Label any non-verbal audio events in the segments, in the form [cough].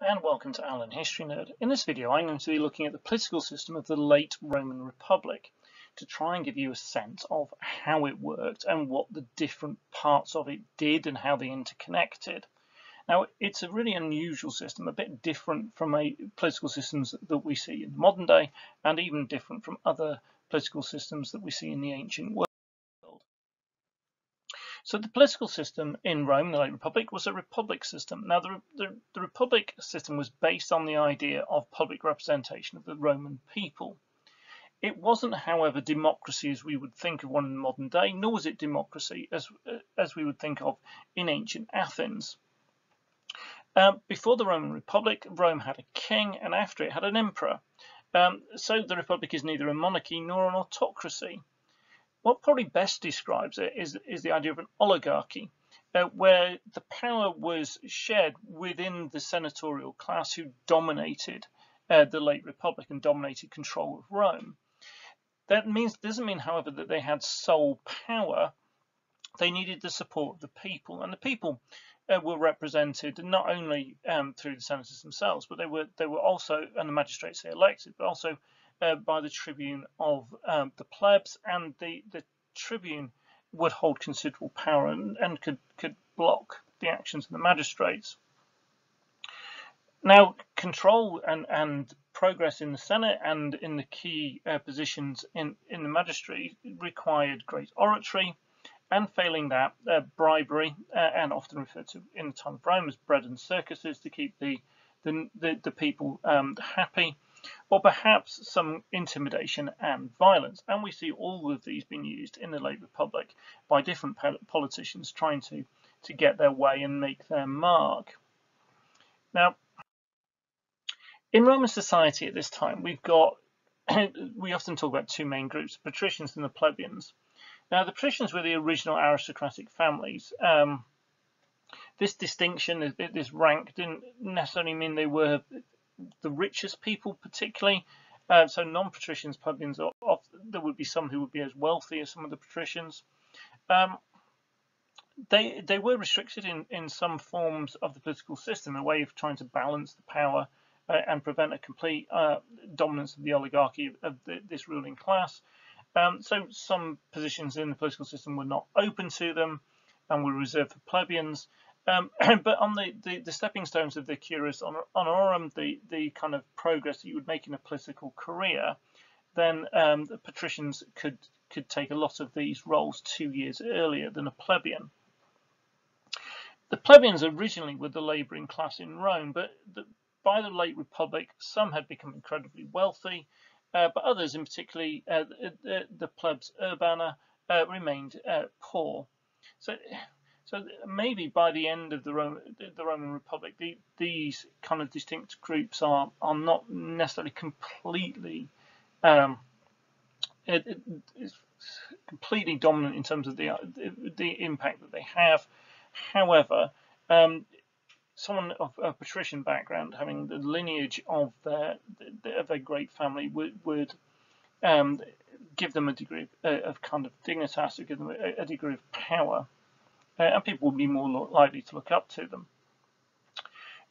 And welcome to Alan History Nerd. In this video I'm going to be looking at the political system of the late Roman Republic to try and give you a sense of how it worked and what the different parts of it did and how they interconnected. Now it's a really unusual system, a bit different from a political systems that we see in the modern day and even different from other political systems that we see in the ancient world. So the political system in Rome, the late Republic, was a republic system. Now the, the, the, republic system was based on the idea of public representation of the Roman people. It wasn't, however, democracy as we would think of one in the modern day, nor was it democracy as, as we would think of in ancient Athens. Uh, before the Roman Republic, Rome had a king, and after it had an emperor. Um, so the Republic is neither a monarchy nor an autocracy what probably best describes it is, is the idea of an oligarchy, uh, where the power was shared within the senatorial class who dominated uh, the late republic and dominated control of Rome. That means doesn't mean, however, that they had sole power. They needed the support of the people, and the people uh, were represented not only um, through the senators themselves, but they were they were also and the magistrates they elected, but also uh, by the tribune of um, the plebs, and the, the tribune would hold considerable power and, and could, could block the actions of the magistrates. Now, control and, and progress in the Senate and in the key uh, positions in, in the magistracy required great oratory, and failing that, uh, bribery, uh, and often referred to in the time of Rome as bread and circuses to keep the, the, the, the people um, happy, or perhaps some intimidation and violence. And we see all of these being used in the late Republic by different politicians trying to, to get their way and make their mark. Now, in Roman society at this time, we've got, [coughs] we often talk about two main groups, patricians and the plebeians. Now, the patricians were the original aristocratic families. Um, this distinction, this rank, didn't necessarily mean they were the richest people particularly. Uh, so non-patricians, plebeians, there would be some who would be as wealthy as some of the patricians. Um, they they were restricted in in some forms of the political system, a way of trying to balance the power uh, and prevent a complete uh, dominance of the oligarchy of, the, this ruling class. Um, so some positions in the political system were not open to them and were reserved for plebeians. Um, [clears throat] but on the, the, the, stepping stones of the Cursus Honorum, the, the kind of progress that you would make in a political career, then um, the patricians could, could take a lot of these roles two years earlier than a plebeian. The plebeians originally were the labouring class in Rome, but the, by the late Republic, some had become incredibly wealthy, uh, but others, in particularly uh, the, the, plebs urbana, uh, remained uh, poor. So so maybe by the end of the Roman, the Roman Republic, the, these kind of distinct groups are are not necessarily completely um, it, it, it's completely dominant in terms of the the impact that they have. However, um, someone of a patrician background, having the lineage of their of their great family, would would um, give them a degree of, of kind of dignitas, to give them a, a degree of power uh, and people would be more likely to look up to them.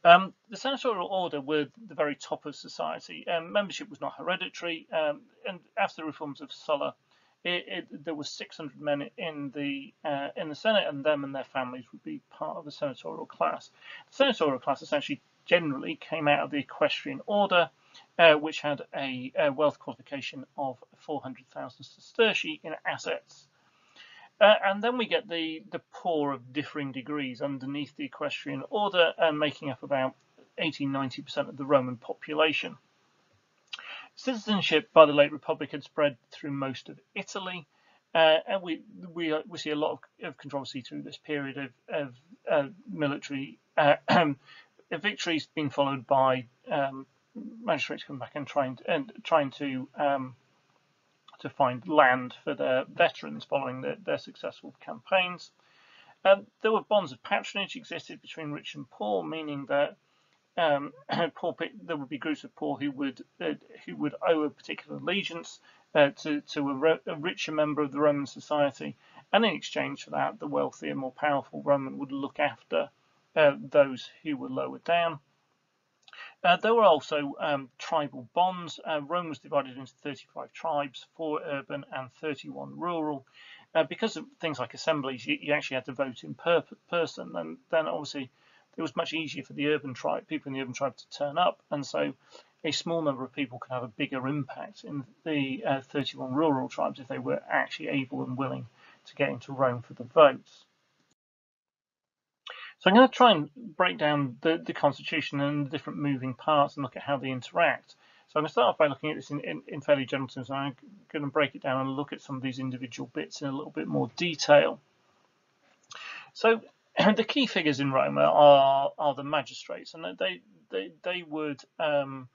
Um, the senatorial order were the very top of society. Um, membership was not hereditary, um, and after the reforms of Sulla, it, it, there were 600 men in the uh, in the Senate, and them and their families would be part of the senatorial class. The senatorial class essentially generally came out of the equestrian order, uh, which had a, a, wealth qualification of 400,000 sestertii in assets. Uh, and then we get the, the poor of differing degrees underneath the equestrian order, uh, making up about 80-90% of the Roman population. Citizenship by the late Republic had spread through most of Italy, uh, and we, we, we see a lot of, of controversy through this period of, of uh, [clears throat] military victories being followed by um, magistrates coming back and trying to, and trying to um, to find land for their veterans following the, their successful campaigns. Um, there were bonds of patronage existed between rich and poor, meaning that um, [coughs] poor there would be groups of poor who would uh, who would owe a particular allegiance uh, to to a, a, richer member of the Roman society, and in exchange for that, the wealthier, more powerful Roman would look after uh, those who were lower down. Uh, there were also um, tribal bonds. Uh, Rome was divided into 35 tribes, four urban and 31 rural. Uh, because of things like assemblies, you, you, actually had to vote in per person, and then obviously it was much easier for the urban tribe, people in the urban tribe, to turn up, and so a small number of people could have a bigger impact in the uh, 31 rural tribes if they were actually able and willing to get into Rome for the votes. So I'm going to try and break down the, the constitution and the different moving parts and look at how they interact. So I'm going to start off by looking at this in, in, in fairly general terms. And I'm going to break it down and look at some of these individual bits in a little bit more detail. So [clears throat] the key figures in Rome are, are the magistrates, and they they, they would um,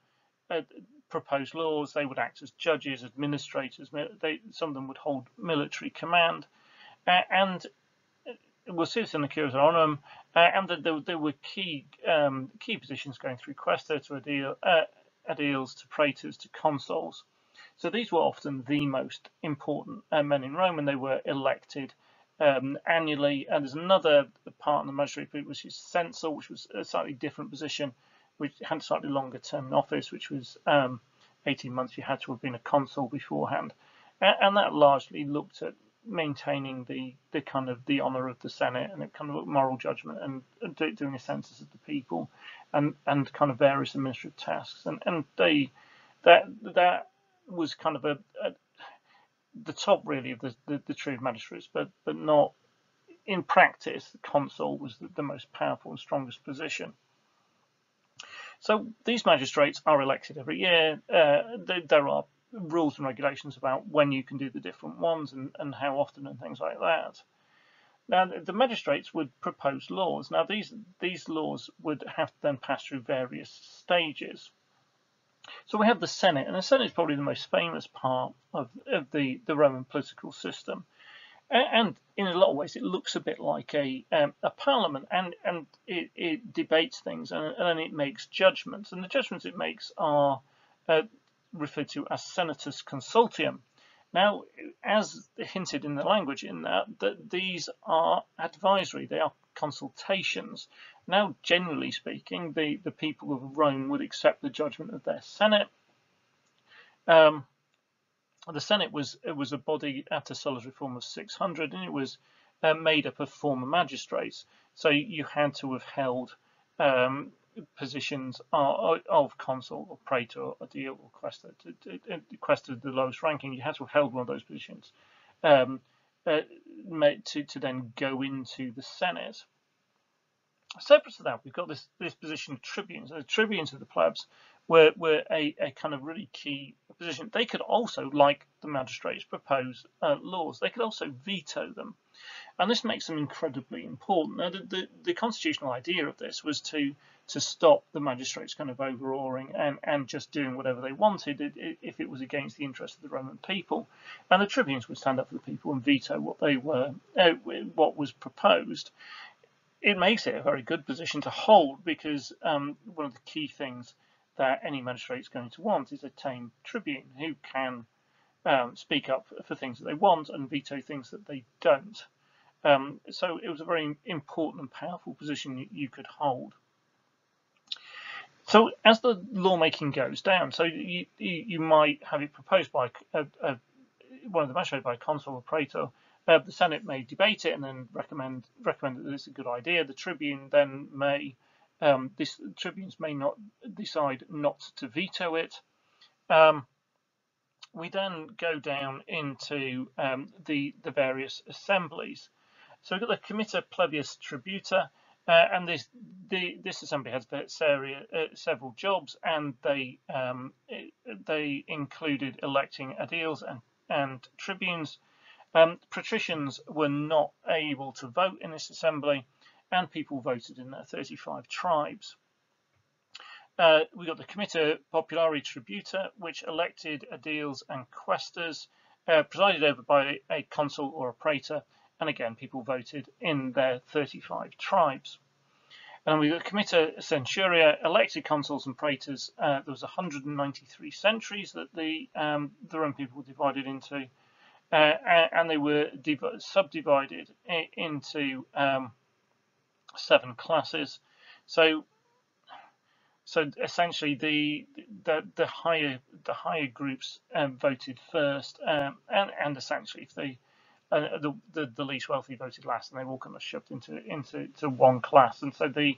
uh, propose laws. They would act as judges, administrators. They, some of them would hold military command, uh, and we'll see this in the Cursus Honorum, uh, and that there, there, were key um, key positions going through Quaestor to Aedile, uh, Aediles to Praetors to consuls. So these were often the most important uh, men in Rome, and they were elected um, annually. And there's another part in the magistrate which is censor, which was a slightly different position, which had a slightly longer term in office, which was um, 18 months. You had to have been a consul beforehand, and, and that largely looked at maintaining the the kind of the honor of the Senate and a kind of moral judgment and, and doing a census of the people and and kind of various administrative tasks and and they that that was kind of a, a the top really of the, the, the true magistrates but but not in practice the consul was the, the most powerful and strongest position so these magistrates are elected every year. Uh, there, there, are rules and regulations about when you can do the different ones and, and how often and things like that. Now, the magistrates would propose laws. Now, these these laws would have to then pass through various stages. So we have the Senate, and the Senate is probably the most famous part of, of the, the Roman political system and in a lot of ways it looks a bit like a um, a parliament and and it, it debates things and, and it makes judgments and the judgments it makes are uh, referred to as senatus consultium. Now as hinted in the language in that that these are advisory they are consultations. Now generally speaking the the people of rome would accept the judgment of their senate. Um, the Senate was it was a body after Sulla's reform of 600, and it was uh, made up of former magistrates. So you had to have held um, positions of, of consul or praetor or aedile or quaestor. Quaestor the lowest ranking. You had to have held one of those positions um, uh, to to then go into the Senate. Separate to that, we've got this this position of tribunes. The tribunes of the plebs were, were a, a kind of really key position. They could also, like the magistrates, propose uh, laws. They could also veto them. And this makes them incredibly important. Now, the, the, the, constitutional idea of this was to to stop the magistrates kind of overawing and, and just doing whatever they wanted if it was against the interest of the Roman people. And the tribunes would stand up for the people and veto what they were, uh, what was proposed. It makes it a very good position to hold because um, one of the key things that any magistrate is going to want is a tame tribune who can um, speak up for things that they want and veto things that they don't. Um, so it was a very important and powerful position you could hold. So as the lawmaking goes down, so you, you, you might have it proposed by a, a, one of the magistrates, by consul or praetor. Uh, the Senate may debate it and then recommend recommend that it's a good idea. The tribune then may um, this tribunes may not decide not to veto it. Um, we then go down into um, the, the various assemblies. So we've got the Comitia Plebis Tributa, uh, and this the, this assembly has uh, several jobs, and they um, they included electing aediles and and tribunes. Um, patricians were not able to vote in this assembly, and people voted in their 35 tribes. Uh, we got the Comitia Populari Tributa, which elected aediles and quaestors, uh, presided over by a consul or a praetor, and again, people voted in their 35 tribes. And we got Comitia Centuria, elected consuls and praetors. Uh, there was 193 centuries that the um, the Roman people were divided into, uh, and they were subdivided into um, seven classes. So, so so essentially, the the the higher the higher groups um, voted first, um, and and essentially, if they uh, the, the the least wealthy voted last, and they all kind of shoved into into to one class, and so the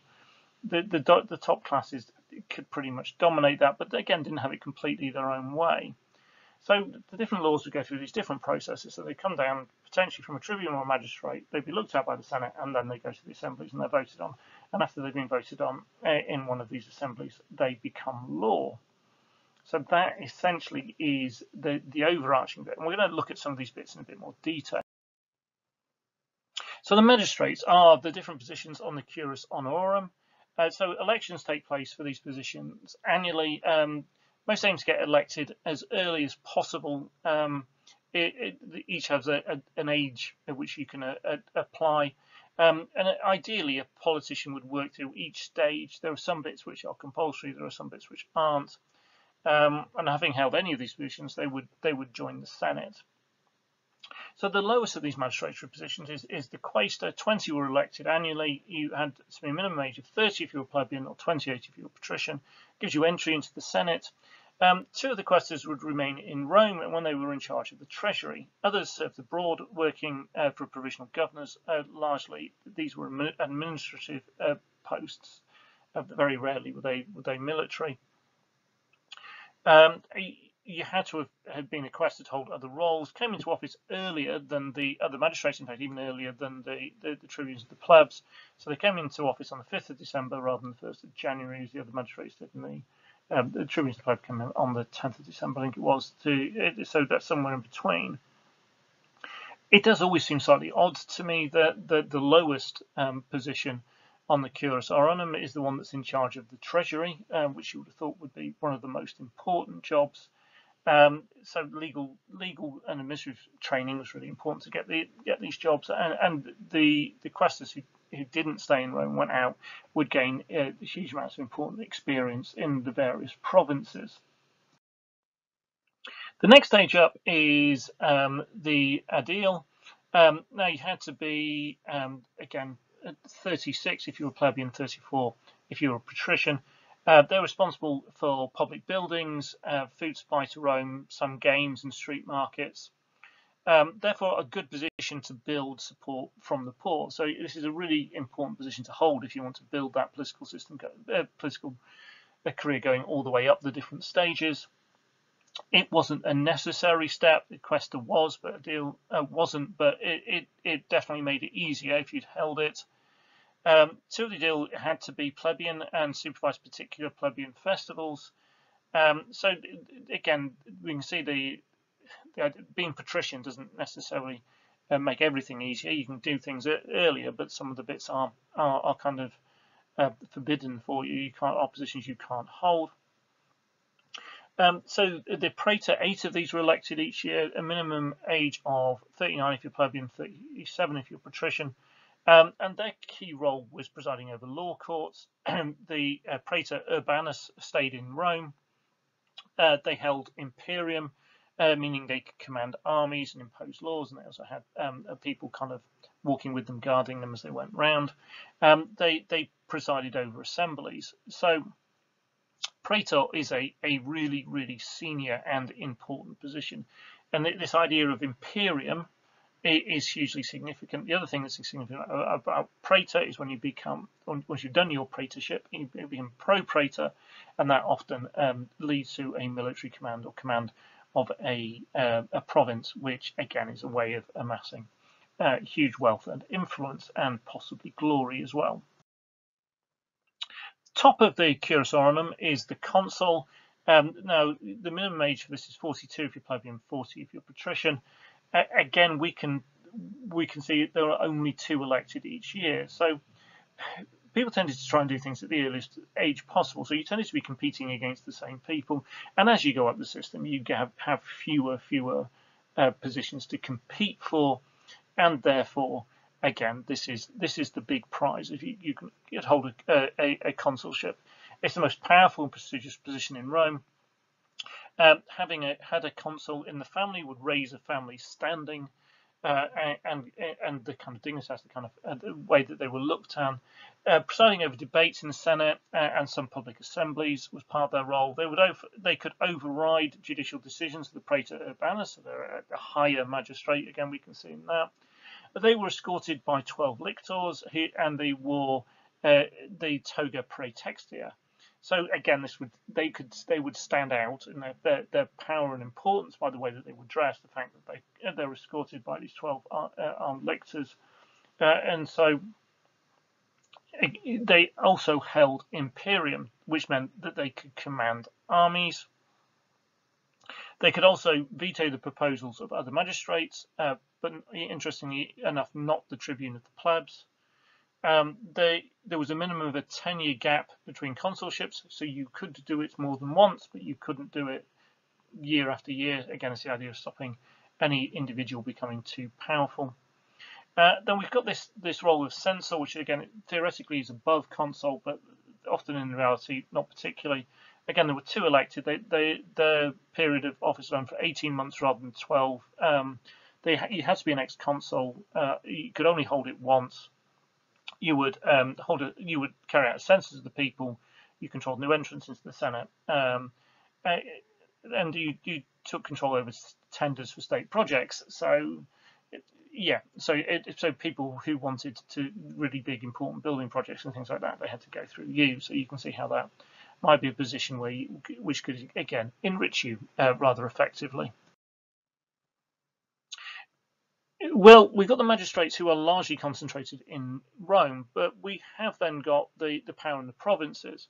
the the, the top classes could pretty much dominate that, but again didn't have it completely their own way. So the different laws would go through these different processes. So they come down potentially from a tribunal or a magistrate, they'd be looked at by the Senate, and then they go to the assemblies and they're voted on. And after they've been voted on eh, in one of these assemblies, they become law. So that essentially is the, the overarching bit. And we're going to look at some of these bits in a bit more detail. So the magistrates are the different positions on the cursus honorum. Uh, so elections take place for these positions annually. Um, most aims to get elected as early as possible. Um, it, it, each has a, a, an age at which you can uh, apply. Um, and ideally, a politician would work through each stage. There are some bits which are compulsory. There are some bits which aren't. Um, and having held any of these positions, they would they would join the Senate. So the lowest of these magistrate positions is, is the quaestor. 20 were elected annually. You had to be a minimum age of 30 if you were plebeian or 28 if you were patrician. Gives you entry into the Senate. Um, two of the quaestors would remain in Rome when they were in charge of the treasury. Others served abroad, working uh, for provisional governors. Uh, largely, these were administrative uh, posts. Uh, very rarely were they were they military. Um, you had to have, have been requested to hold other roles, came into office earlier than the other magistrates, in fact, even earlier than the, the, the tribunes of the plebs. So they came into office on the 5th of December rather than the 1st of January, as the other magistrates did in the, um, the tribunes of the plebs came in on the 10th of December, I think it was, to so that's somewhere in between. It does always seem slightly odd to me that the, the lowest um, position on the Cursus Honorum is the one that's in charge of the Treasury, um, which you would have thought would be one of the most important jobs. Um, so legal, legal and administrative training was really important to get the get these jobs, and, and the the quaestors who, who didn't stay in Rome went out would gain uh, huge amounts of important experience in the various provinces. The next stage up is um, the aedile. Um, now you had to be um, again 36 if you were plebeian, 34 if you were a patrician. Uh, they're responsible for public buildings, uh, food supply to Rome, some games and street markets. Um, therefore, a good position to build support from the poor. So this is a really important position to hold if you want to build that political system, uh, political career going all the way up the different stages. It wasn't a necessary step. The quaestor was, but aedile uh, wasn't. But it, it, it definitely made it easier if you'd held it. Um, the deal had to be plebeian and supervise particular plebeian festivals. Um, so again, we can see the, the, being patrician doesn't necessarily uh, make everything easier. You can do things earlier, but some of the bits are are, are kind of uh, forbidden for you. You can't are positions you can't hold. Um, so the praetor, eight of these were elected each year, a minimum age of 39 if you're plebeian, 37 if you're patrician. Um, and their key role was presiding over law courts. [clears throat] the uh, praetor Urbanus stayed in Rome. Uh, they held imperium, uh, meaning they could command armies and impose laws, and they also had um, people kind of walking with them, guarding them as they went round. Um, they they presided over assemblies. So praetor is a, a really, really senior and important position. And this idea of imperium, is hugely significant. The other thing that's significant about praetor is when you become, once you've done your praetorship, you become pro-praetor, and that often um, leads to a military command or command of a, uh, a province, which again is a way of amassing uh, huge wealth and influence and possibly glory as well. Top of the cursus honorum is the consul. Um, now, the minimum age for this is 42 if you're plebeian, 40 if you're patrician again, we can we can see there are only two elected each year. So people tended to try and do things at the earliest age possible. So you tended to be competing against the same people. And as you go up the system, you have, have fewer, fewer uh, positions to compete for. And therefore, again, this is this is the big prize. If you, you can hold a, a, a consulship, it's the most powerful and prestigious position in Rome. Um, having a, had a consul in the family would raise a family standing. uh, and and the kind of dignitas, the kind of uh, the way that they were looked at. Uh, presiding over debates in the Senate uh, and some public assemblies was part of their role. They would over, they could override judicial decisions of the praetor urbanus, so they're a higher magistrate. Again, we can see in that. They were escorted by 12 lictors, and they wore uh, the toga praetexta, so again, this would they could they would stand out in their, their, their power and importance by the way that they were dressed, the fact that they they're escorted by these twelve uh, armed lictors, uh, and so they also held imperium, which meant that they could command armies. They could also veto the proposals of other magistrates, uh, but interestingly enough, not the tribune of the plebs um, they, there was a minimum of a 10 year gap between consulships, so you could do it more than once, but you couldn't do it year after year. Again, it's the idea of stopping any individual becoming too powerful. Uh, then we've got this this role of censor, which again theoretically is above consul, but often in reality not particularly. Again, there were two elected. They, they their period of office ran for 18 months rather than 12. Um, they you had to be an ex-consul. Uh, you could only hold it once you would um, hold a, you would carry out a census of the people. You controlled new entrants into the Senate, um, uh, and you, you took control over tenders for state projects. So yeah, so it, so people who wanted to really big important building projects and things like that, they had to go through you. So you can see how that might be a position where you, which could again enrich you uh, rather effectively. Well, we've got the magistrates who are largely concentrated in Rome, but we have then got the, the power in the provinces.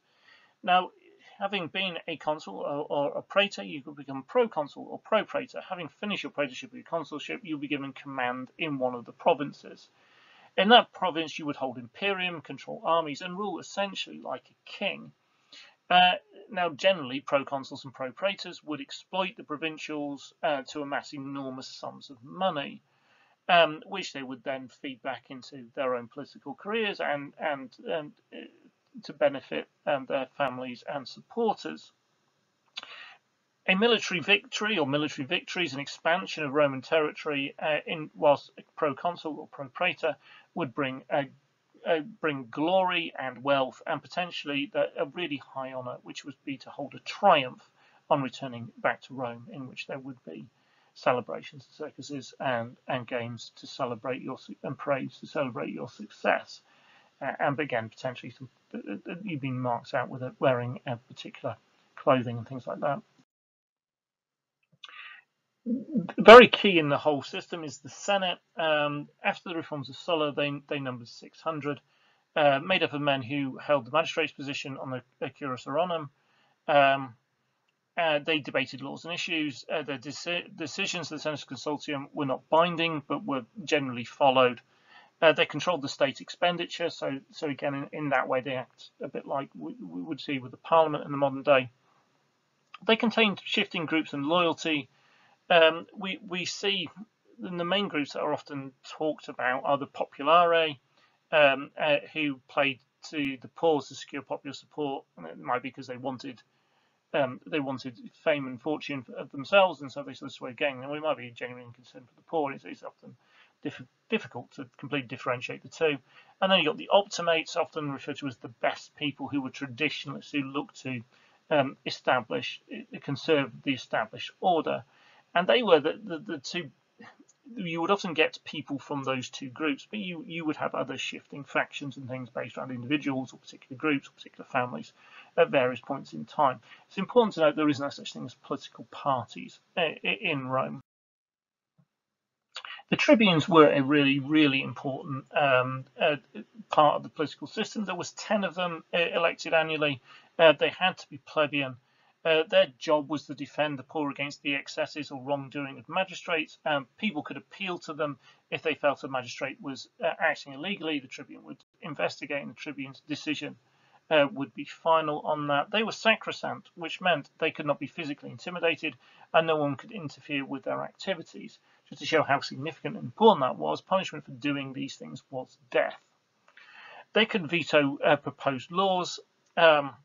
Now, having been a consul or, or a praetor, you could become proconsul or pro-praetor. Having finished your praetorship or your consulship, you'll be given command in one of the provinces. In that province, you would hold imperium, control armies, and rule essentially like a king. Uh, now, generally, proconsuls and pro-praetors would exploit the provincials uh, to amass enormous sums of money um, which they would then feed back into their own political careers and and, and uh, to benefit um, their families and supporters. A military victory or military victories, an expansion of Roman territory, uh, in whilst proconsul or pro-praetor would bring a, a, bring glory and wealth and potentially the, a really high honour, which would be to hold a triumph on returning back to Rome, in which there would be celebrations, circuses, and and games to celebrate your and parades to celebrate your success, uh, and again potentially you've been marked out with wearing a particular clothing and things like that. Very key in the whole system is the Senate. Um, after the reforms of Sulla, they they numbered 600, uh, made up of men who held the magistrate's position on the, the Cursus Honorum. Um, uh, they debated laws and issues. Uh, the deci decisions of the Senatus Consultium were not binding, but were generally followed. Uh, they controlled the state expenditure, so so again, in, in that way, they act a bit like we, we, would see with the Parliament in the modern day. They contained shifting groups and loyalty. Um, we we see the main groups that are often talked about are the populare, um, uh, who played to the poor to secure popular support, and it might be because they wanted um, they wanted fame and fortune of themselves, and so they sort of swayed gang. And we might be genuinely concerned for the poor. It's, it's often diff difficult to completely differentiate the two. And then you got the optimates, often referred to as the best people who were traditionalists who looked to um, establish, conserve the established order. And they were the, the, the two you would often get people from those two groups, but you, you would have other shifting factions and things based around individuals or particular groups or particular families at various points in time. It's important to note there is no such thing as political parties uh, in Rome. The tribunes were a really, really important um, uh, part of the political system. There was 10 of them uh, elected annually. Uh, they had to be plebeian. Uh, their job was to defend the poor against the excesses or wrongdoing of magistrates. Um, people could appeal to them if they felt a magistrate was uh, acting illegally. The tribune would investigate, and the tribune's decision uh, would be final on that. They were sacrosanct, which meant they could not be physically intimidated, and no one could interfere with their activities. Just to show how significant and important that was, punishment for doing these things was death. They could veto uh, proposed laws. Um,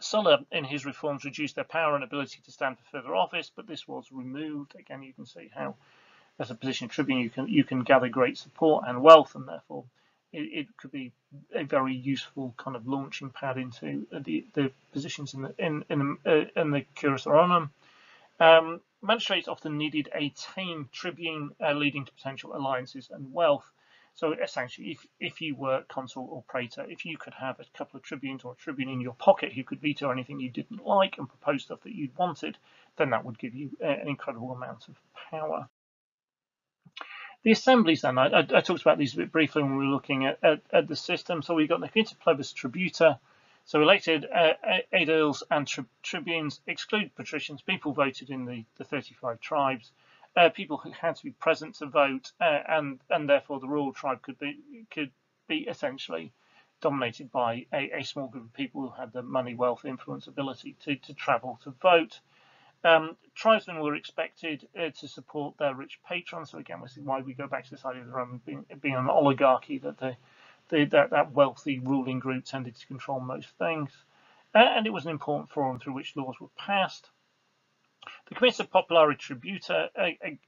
Sulla, in his reforms, reduced their power and ability to stand for further office, but this was removed. Again, you can see how as a position tribune, you can you can gather great support and wealth, and therefore it, it could be a very useful kind of launching pad into the the positions in the in in, uh, in the Um, magistrates often needed a tame tribune uh, leading to potential alliances and wealth. So essentially, if, if you were consul or praetor, if you could have a couple of tribunes or a tribune in your pocket who could veto anything you didn't like and propose stuff that you'd wanted, then that would give you uh, an incredible amount of power. The assemblies then, I, I, I, talked about these a bit briefly when we were looking at, at, at the system. So we've got the Comitia Plebis Tributa, so elected uh, aediles and tri tribunes exclude patricians, people voted in the, the 35 tribes, uh, people who had to be present to vote, uh, and and therefore the rural tribe could be could be essentially dominated by a, a small group of people who had the money, wealth, influence, ability to, to travel to vote. Um, tribesmen were expected uh, to support their rich patrons. So again, this is why we go back to this idea of the Roman being, being an oligarchy, that the, the, that, that wealthy ruling group tended to control most things. Uh, and it was an important forum through which laws were passed. The Comitia Populari Tributa,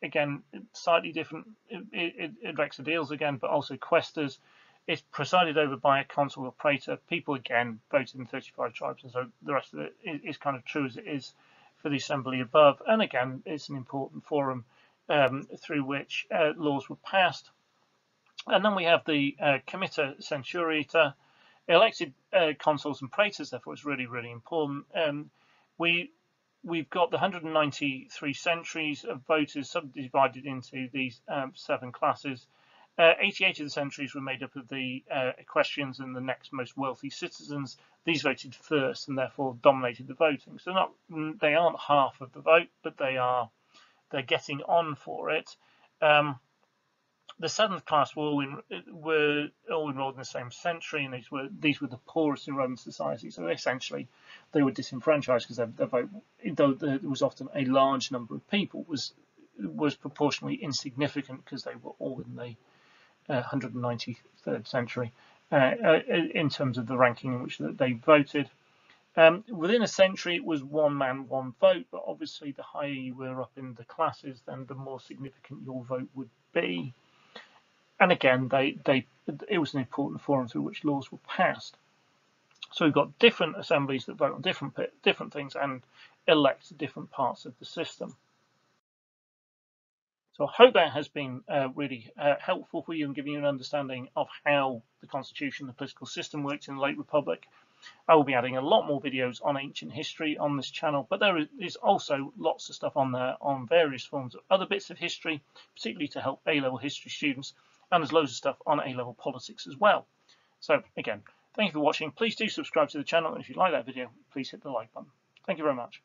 again, slightly different, it, it, it aediles again, but also quaestors. It's presided over by a consul or praetor. People, again, voted in 35 tribes, and so the rest of it is kind of true as it is for the assembly above. And again, it's an important forum um, through which uh, laws were passed. And then we have the uh, Comitia Centuriata, elected uh, consuls and praetors, therefore it's really, really important. Um, we we've got the 193 centuries of voters subdivided into these um, seven classes. Uh, 88 of the centuries were made up of the uh, equestrians and the next most wealthy citizens. These voted first and therefore dominated the voting. So not mm, they aren't half of the vote, but they are they're getting on for it. Um, the seventh class were all, in, were all enrolled in the same century, and these were these were the poorest in Roman society. So essentially, they were disenfranchised because their, their vote, though there was often a large number of people, was was proportionally insignificant because they were all in the uh, 193rd century uh, uh, in terms of the ranking in which they voted. Um, within a century, it was one man, one vote, but obviously, the higher you were up in the classes, then the more significant your vote would be and again, they, they, it was an important forum through which laws were passed. So we've got different assemblies that vote on different different things and elect different parts of the system. So I hope that has been uh, really uh, helpful for you and giving you an understanding of how the constitution, the political system worked in the late republic. I will be adding a lot more videos on ancient history on this channel, but there is also lots of stuff on there on various forms of other bits of history, particularly to help A-level history students and there's loads of stuff on A-level politics as well. So again, thank you for watching. Please do subscribe to the channel, and if you like that video, please hit the like button. Thank you very much.